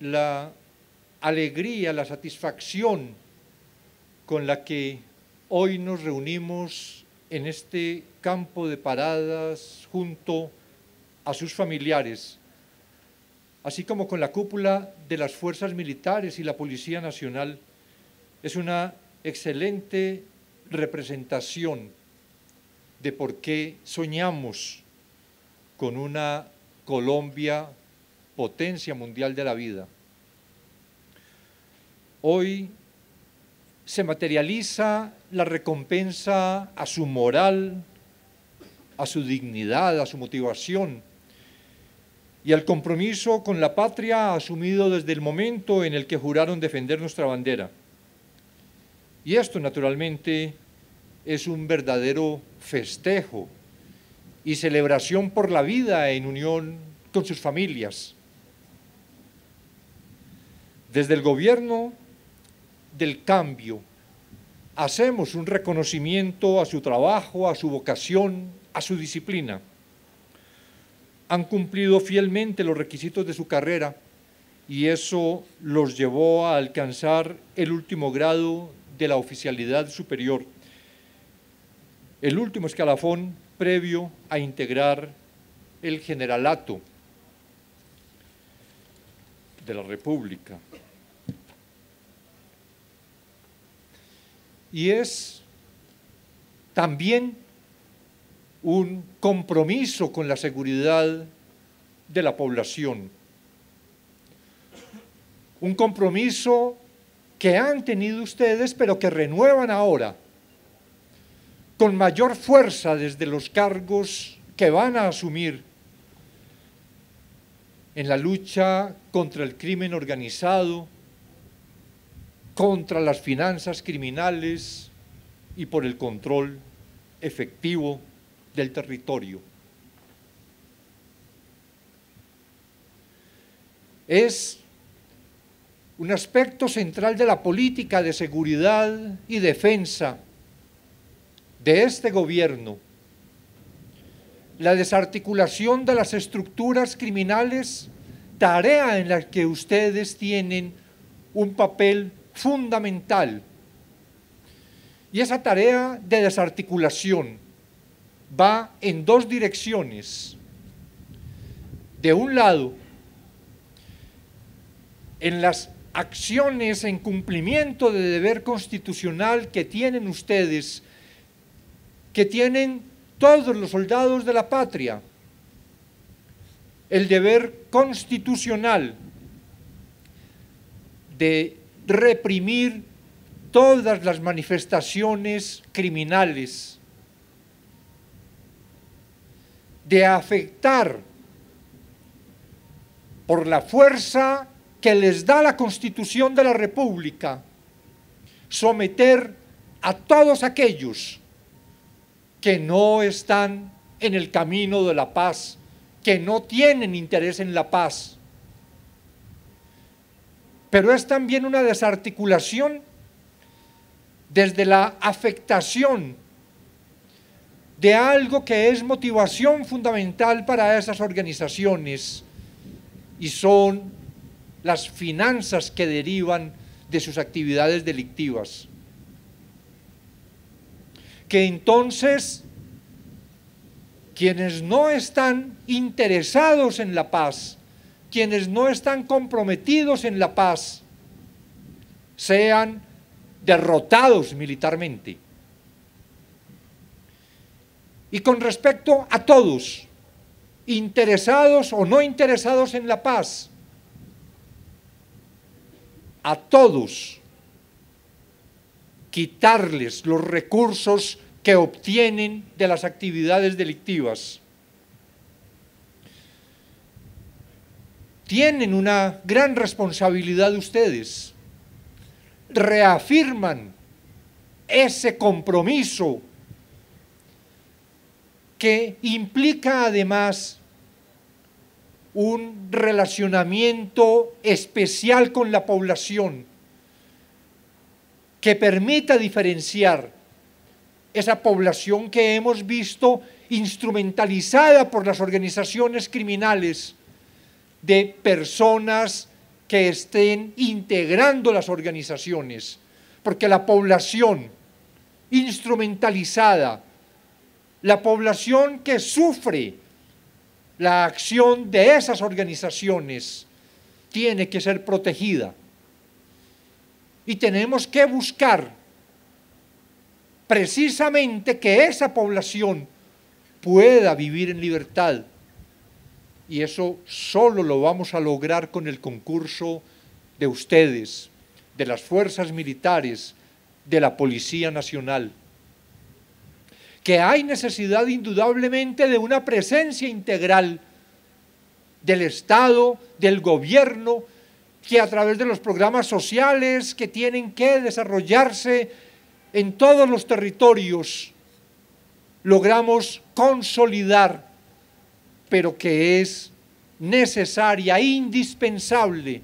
la alegría, la satisfacción con la que hoy nos reunimos en este campo de paradas junto a sus familiares, así como con la cúpula de las fuerzas militares y la Policía Nacional, es una excelente representación de por qué soñamos con una Colombia potencia mundial de la vida. Hoy se materializa la recompensa a su moral, a su dignidad, a su motivación y al compromiso con la patria asumido desde el momento en el que juraron defender nuestra bandera. Y esto, naturalmente, es un verdadero festejo y celebración por la vida en unión con sus familias. Desde el gobierno del cambio hacemos un reconocimiento a su trabajo, a su vocación, a su disciplina. Han cumplido fielmente los requisitos de su carrera y eso los llevó a alcanzar el último grado de la oficialidad superior, el último escalafón previo a integrar el generalato de la República. Y es también un compromiso con la seguridad de la población. Un compromiso que han tenido ustedes, pero que renuevan ahora con mayor fuerza desde los cargos que van a asumir en la lucha contra el crimen organizado, contra las finanzas criminales y por el control efectivo del territorio. Es un aspecto central de la política de seguridad y defensa de este gobierno, la desarticulación de las estructuras criminales, tarea en la que ustedes tienen un papel fundamental. Y esa tarea de desarticulación va en dos direcciones. De un lado, en las acciones en cumplimiento de deber constitucional que tienen ustedes, que tienen todos los soldados de la patria, el deber constitucional de reprimir todas las manifestaciones criminales, de afectar por la fuerza que les da la Constitución de la República someter a todos aquellos que no están en el camino de la paz, que no tienen interés en la paz. Pero es también una desarticulación desde la afectación de algo que es motivación fundamental para esas organizaciones y son las finanzas que derivan de sus actividades delictivas. Que entonces quienes no están interesados en la paz, quienes no están comprometidos en la paz, sean derrotados militarmente. Y con respecto a todos, interesados o no interesados en la paz, a todos quitarles los recursos que obtienen de las actividades delictivas. Tienen una gran responsabilidad ustedes. Reafirman ese compromiso que implica además un relacionamiento especial con la población que permita diferenciar esa población que hemos visto instrumentalizada por las organizaciones criminales de personas que estén integrando las organizaciones, porque la población instrumentalizada, la población que sufre la acción de esas organizaciones, tiene que ser protegida. Y tenemos que buscar precisamente que esa población pueda vivir en libertad. Y eso solo lo vamos a lograr con el concurso de ustedes, de las fuerzas militares, de la Policía Nacional. Que hay necesidad indudablemente de una presencia integral del Estado, del gobierno, que a través de los programas sociales que tienen que desarrollarse en todos los territorios, logramos consolidar, pero que es necesaria, indispensable,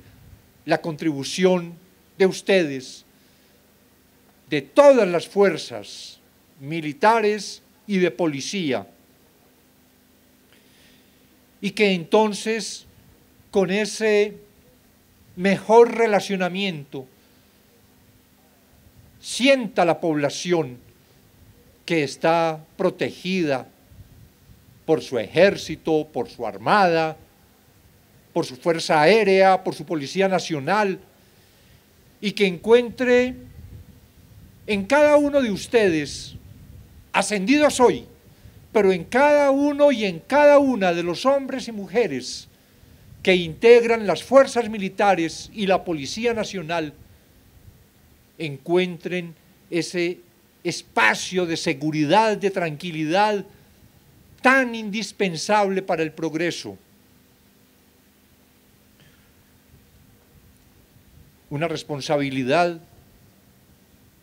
la contribución de ustedes, de todas las fuerzas militares y de policía. Y que entonces, con ese mejor relacionamiento, sienta la población que está protegida por su ejército, por su armada, por su fuerza aérea, por su policía nacional, y que encuentre en cada uno de ustedes, ascendidos hoy, pero en cada uno y en cada una de los hombres y mujeres que integran las fuerzas militares y la Policía Nacional, encuentren ese espacio de seguridad, de tranquilidad tan indispensable para el progreso. Una responsabilidad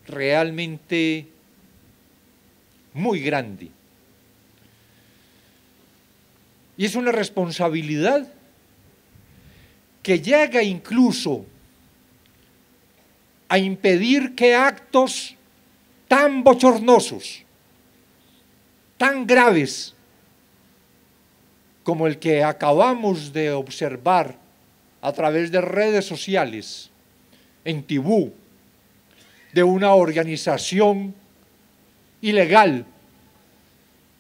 realmente muy grande. Y es una responsabilidad que llega incluso a impedir que actos tan bochornosos, tan graves, como el que acabamos de observar a través de redes sociales en Tibú, de una organización ilegal,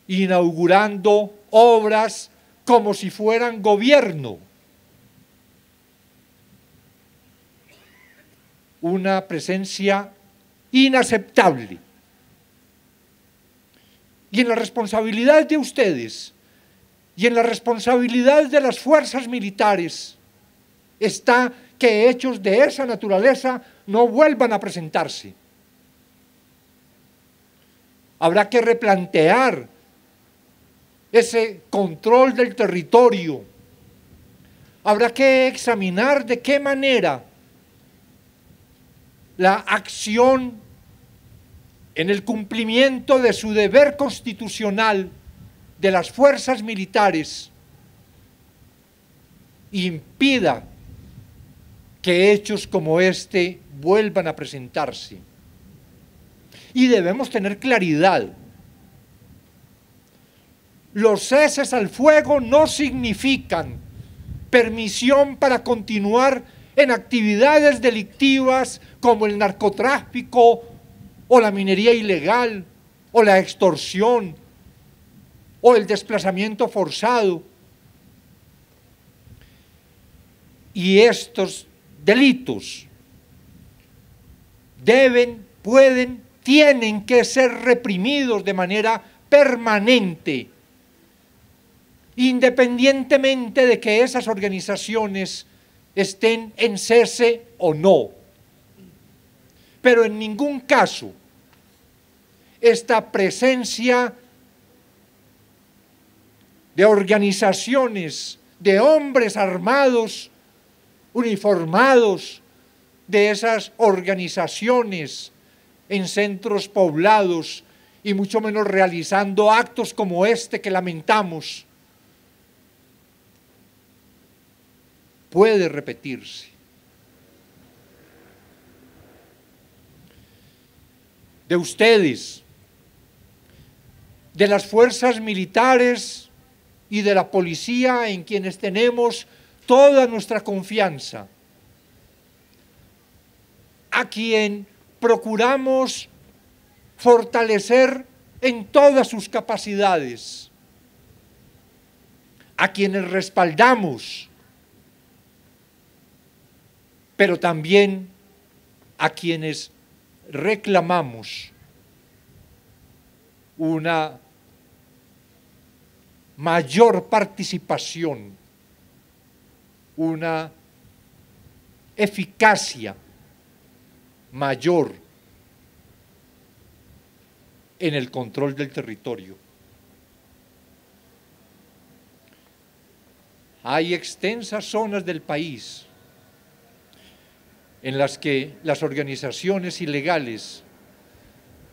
inaugurando obras como si fueran gobierno una presencia inaceptable. Y en la responsabilidad de ustedes y en la responsabilidad de las fuerzas militares está que hechos de esa naturaleza no vuelvan a presentarse. Habrá que replantear ese control del territorio. Habrá que examinar de qué manera la acción en el cumplimiento de su deber constitucional de las fuerzas militares impida que hechos como este vuelvan a presentarse. Y debemos tener claridad. Los ceses al fuego no significan permisión para continuar en actividades delictivas como el narcotráfico o la minería ilegal o la extorsión o el desplazamiento forzado. Y estos delitos deben, pueden, tienen que ser reprimidos de manera permanente, independientemente de que esas organizaciones estén en cese o no. Pero en ningún caso esta presencia de organizaciones, de hombres armados, uniformados, de esas organizaciones en centros poblados y mucho menos realizando actos como este que lamentamos, puede repetirse. De ustedes, de las fuerzas militares y de la policía en quienes tenemos toda nuestra confianza, a quien procuramos fortalecer en todas sus capacidades, a quienes respaldamos, pero también a quienes reclamamos una mayor participación, una eficacia mayor en el control del territorio. Hay extensas zonas del país en las que las organizaciones ilegales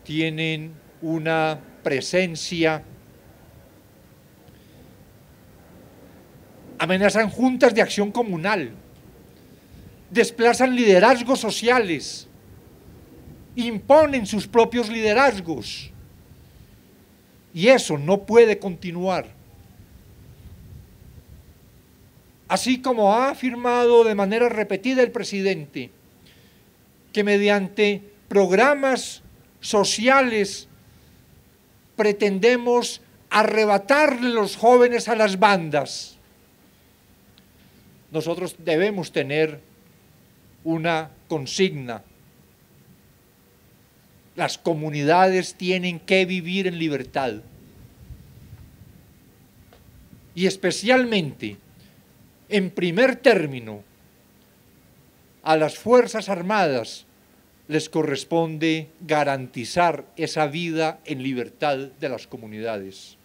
tienen una presencia, amenazan juntas de acción comunal, desplazan liderazgos sociales, imponen sus propios liderazgos. Y eso no puede continuar. Así como ha afirmado de manera repetida el presidente, que mediante programas sociales pretendemos arrebatarle los jóvenes a las bandas. Nosotros debemos tener una consigna. Las comunidades tienen que vivir en libertad. Y especialmente, en primer término, a las Fuerzas Armadas les corresponde garantizar esa vida en libertad de las comunidades.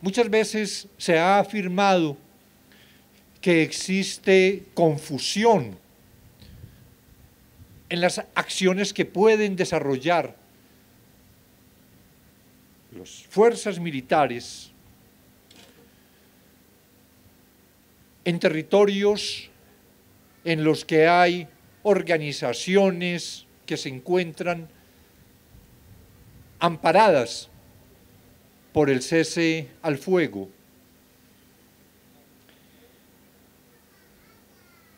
Muchas veces se ha afirmado que existe confusión en las acciones que pueden desarrollar las fuerzas militares en territorios en los que hay organizaciones que se encuentran amparadas por el cese al fuego.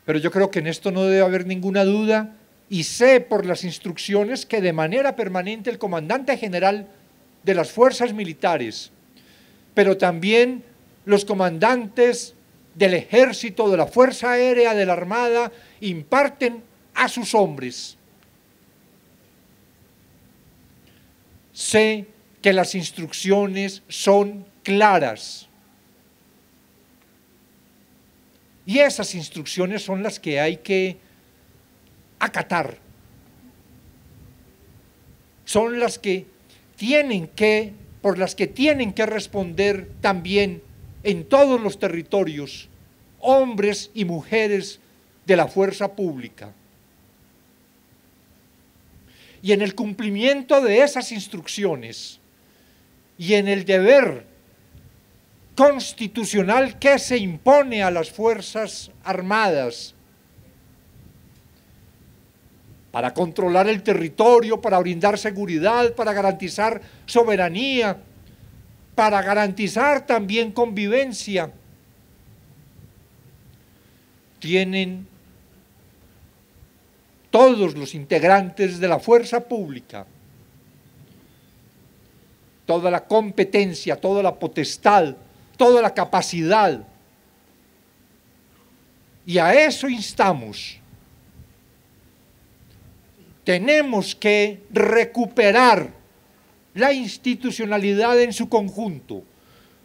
Pero yo creo que en esto no debe haber ninguna duda y sé por las instrucciones que de manera permanente el comandante general de las fuerzas militares, pero también los comandantes del ejército, de la Fuerza Aérea, de la Armada, imparten a sus hombres. Sé que las instrucciones son claras. Y esas instrucciones son las que hay que acatar. Son las que tienen que, por las que tienen que responder también en todos los territorios hombres y mujeres de la fuerza pública. Y en el cumplimiento de esas instrucciones y en el deber constitucional que se impone a las Fuerzas Armadas para controlar el territorio, para brindar seguridad, para garantizar soberanía, para garantizar también convivencia, tienen todos los integrantes de la fuerza pública, toda la competencia, toda la potestad, toda la capacidad. Y a eso instamos. Tenemos que recuperar la institucionalidad en su conjunto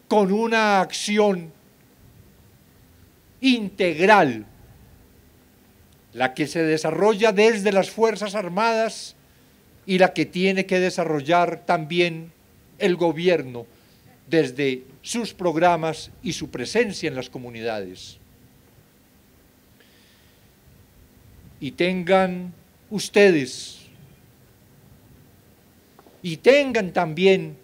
con una acción integral, la que se desarrolla desde las Fuerzas Armadas y la que tiene que desarrollar también el gobierno desde sus programas y su presencia en las comunidades. Y tengan ustedes y tengan también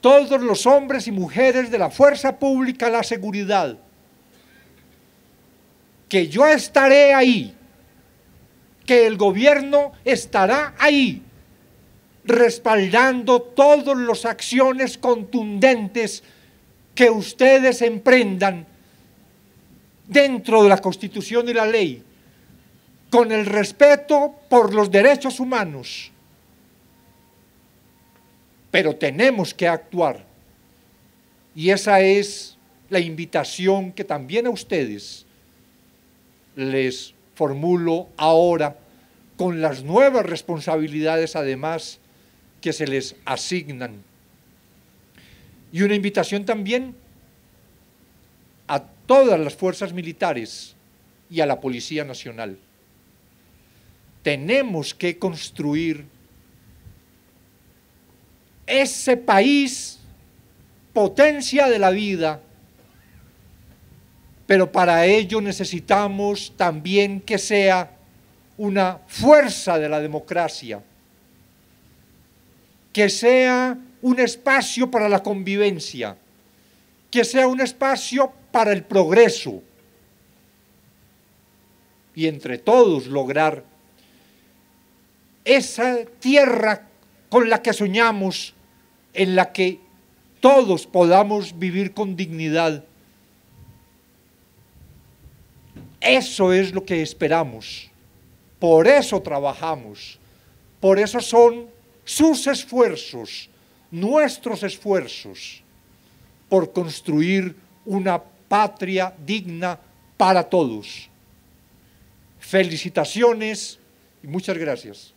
todos los hombres y mujeres de la fuerza pública la seguridad que yo estaré ahí, que el gobierno estará ahí, respaldando todas las acciones contundentes que ustedes emprendan dentro de la Constitución y la ley, con el respeto por los derechos humanos. Pero tenemos que actuar. Y esa es la invitación que también a ustedes les formulo ahora con las nuevas responsabilidades además que se les asignan. Y una invitación también a todas las fuerzas militares y a la Policía Nacional. Tenemos que construir ese país potencia de la vida, pero para ello necesitamos también que sea una fuerza de la democracia, que sea un espacio para la convivencia, que sea un espacio para el progreso y entre todos lograr esa tierra con la que soñamos, en la que todos podamos vivir con dignidad. Eso es lo que esperamos. Por eso trabajamos. Por eso son sus esfuerzos, nuestros esfuerzos, por construir una patria digna para todos. Felicitaciones y muchas gracias.